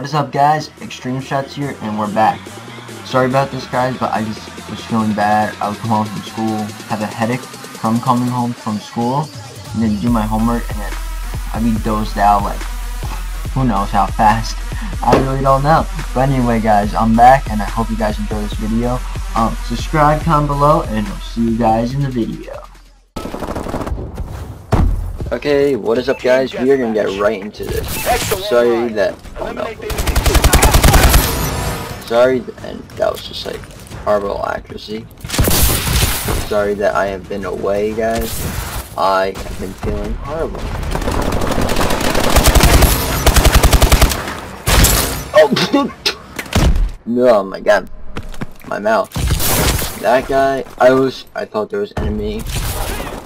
What is up guys? Extremeshots here and we're back. Sorry about this guys, but I just was feeling bad. I would come home from school, have a headache from coming home from school, and then do my homework and then I'd be dozed out like who knows how fast. I really don't know. But anyway guys, I'm back and I hope you guys enjoy this video. Um, subscribe, comment below, and I'll see you guys in the video. Okay, what is up guys? We are gonna get right into this. Sorry that oh no. Sorry and that was just like horrible accuracy. Sorry that I have been away guys. I have been feeling horrible. Oh no oh my god. My mouth. That guy I was I thought there was enemy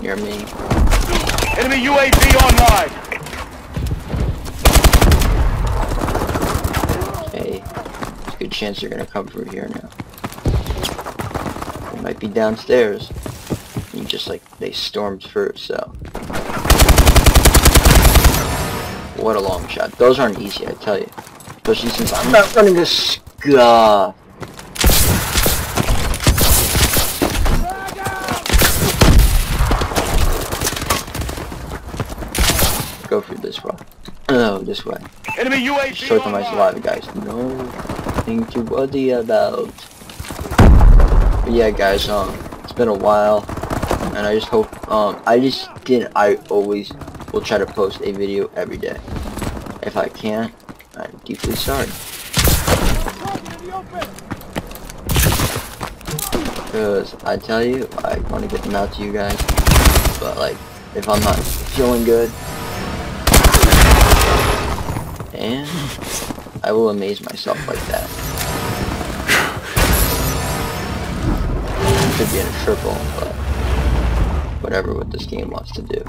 near me. Enemy UAV online! Okay, there's a good chance they're gonna come through here now. They might be downstairs. You just like, they stormed through, so. What a long shot. Those aren't easy, I tell you. Especially since I'm not running a scuff. Uh, Go through this way. No, this way. Enemy UAV Short to my online! survivor, guys. Nothing to worry about. But yeah, guys, um, it's been a while, and I just hope, um, I just didn't, I always will try to post a video every day. If I can't, I'm deeply sorry. Because I tell you, I want to get them out to you guys, but like, if I'm not feeling good, and I will amaze myself like that. Could be in a triple, but whatever what this game wants to do.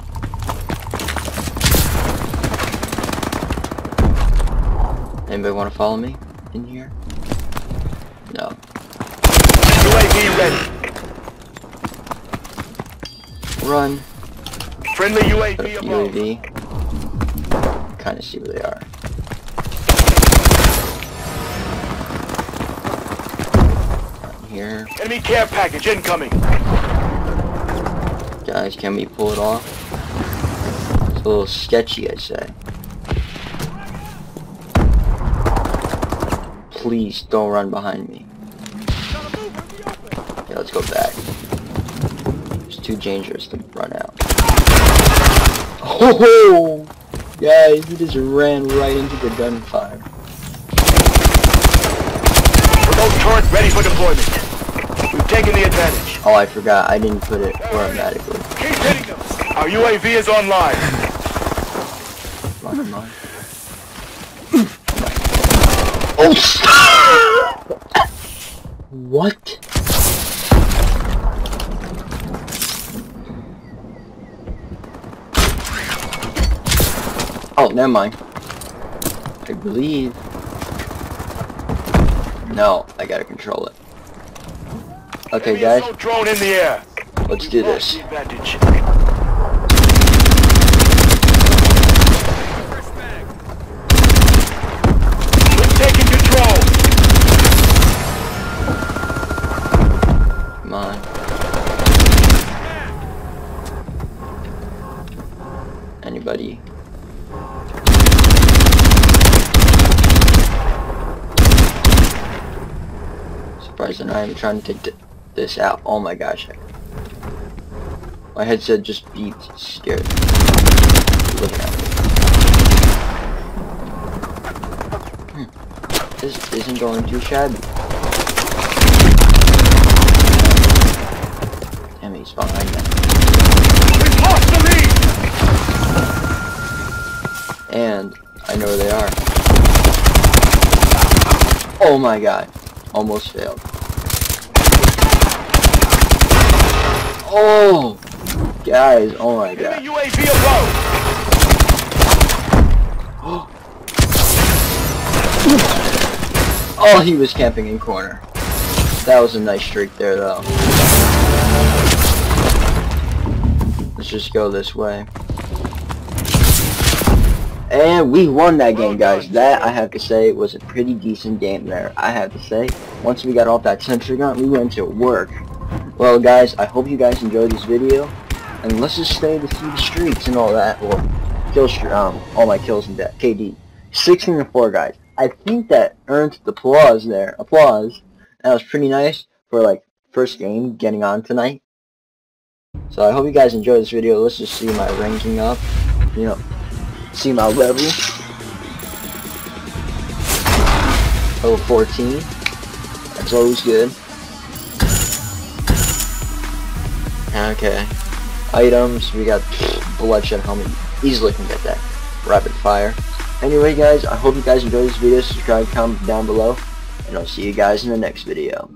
Anybody want to follow me in here? No. UAV ready! Run. Friendly UAV above! UAV. Kind of see where they are. Here. Enemy care package incoming! Guys, can we pull it off? It's a little sketchy, I say. Please don't run behind me. Okay, let's go back. It's too dangerous to run out. Oh! Guys, he just ran right into the gunfire. Remote turret ready for deployment! We've taken the advantage! Oh, I forgot. I didn't put it automatically. Keep hitting them! Our UAV is online! Come on, come on. Oh! what? Oh, never mind. I believe. No, I gotta control it. Okay, Enemy guys, drone in the air! let's do this. the advantage. We've taken control! Come on. Anybody? Surprised even trying to take th this out. Oh my gosh. My headset just beeped. Scared. At me. Hmm. This isn't going too shabby. Damn, he's behind me. And I know where they are. Oh my god. Almost failed. Oh! Guys, oh my god. UAV above! Oh, he was camping in corner. That was a nice streak there, though. Let's just go this way. And we won that game, guys. That, I have to say, was a pretty decent game there. I have to say. Once we got off that sentry gun, we went to work. Well, guys, I hope you guys enjoyed this video. And let's just stay to see the streaks and all that. Well, kill um, all my kills and death. KD. 16 and 4, guys. I think that earned the applause there. Applause. That was pretty nice for, like, first game getting on tonight. So I hope you guys enjoyed this video. Let's just see my ranking up. You know, see my level. Level 14. That's always good. Okay. Items, we got bloodshed helmet. Easily can get that. Rapid fire. Anyway guys, I hope you guys enjoyed this video. Subscribe, comment down below. And I'll see you guys in the next video.